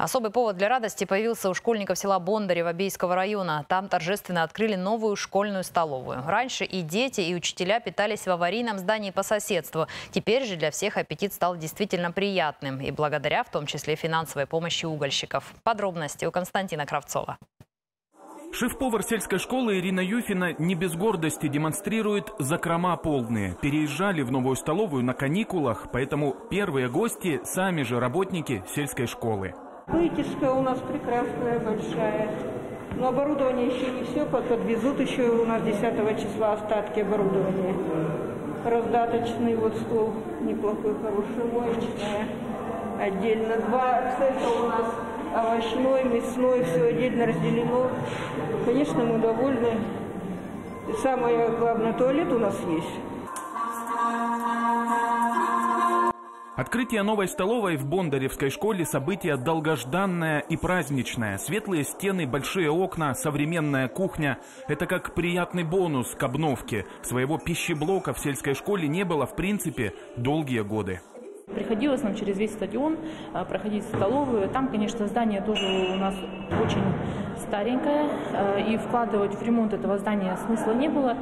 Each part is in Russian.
Особый повод для радости появился у школьников села Бондарева Бейского района. Там торжественно открыли новую школьную столовую. Раньше и дети, и учителя питались в аварийном здании по соседству. Теперь же для всех аппетит стал действительно приятным. И благодаря в том числе финансовой помощи угольщиков. Подробности у Константина Кравцова. Шеф-повар сельской школы Ирина Юфина не без гордости демонстрирует закрома полные. Переезжали в новую столовую на каникулах, поэтому первые гости – сами же работники сельской школы. Вытяжка у нас прекрасная, большая. Но оборудование еще не все, подвезут еще у нас 10 числа остатки оборудования. Раздаточный вот стол, неплохой, хороший, моечная. Отдельно два цеха у нас овощной, мясной, все отдельно разделено. Конечно, мы довольны. Самое главное, туалет у нас есть. Открытие новой столовой в Бондаревской школе – событие долгожданное и праздничное. Светлые стены, большие окна, современная кухня – это как приятный бонус к обновке. Своего пищеблока в сельской школе не было, в принципе, долгие годы. Приходилось нам через весь стадион а, проходить столовую. Там, конечно, здание тоже у нас очень старенькое, а, и вкладывать в ремонт этого здания смысла не было.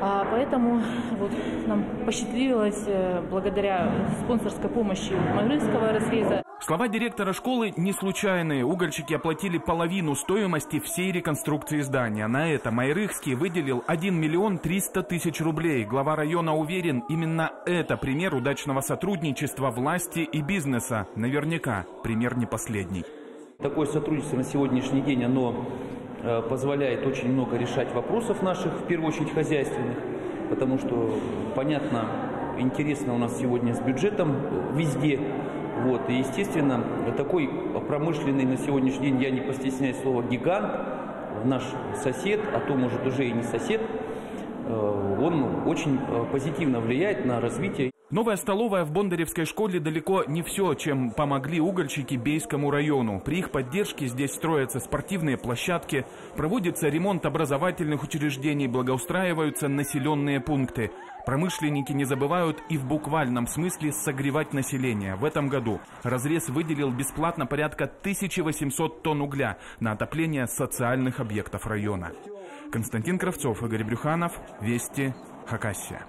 А, поэтому вот нам посчастливилось э, благодаря спонсорской помощи Майрыского разреза. Слова директора школы не случайные. Угольщики оплатили половину стоимости всей реконструкции здания. На это Майрыхский выделил 1 миллион 300 тысяч рублей. Глава района уверен, именно это пример удачного сотрудничества власти и бизнеса. Наверняка пример не последний. Такое сотрудничество на сегодняшний день, оно позволяет очень много решать вопросов наших, в первую очередь хозяйственных, потому что, понятно, интересно у нас сегодня с бюджетом везде, вот, и, естественно, такой промышленный на сегодняшний день, я не постесняюсь слова, гигант, наш сосед, а то, может, уже и не сосед, э, он очень э, позитивно влияет на развитие. Новая столовая в Бондаревской школе далеко не все, чем помогли угольщики Бейскому району. При их поддержке здесь строятся спортивные площадки, проводится ремонт образовательных учреждений, благоустраиваются населенные пункты. Промышленники не забывают и в буквальном смысле согревать население. В этом году разрез выделил бесплатно порядка 1800 тонн угля на отопление социальных объектов района. Константин Кравцов, Игорь Брюханов, Вести, Хакасия.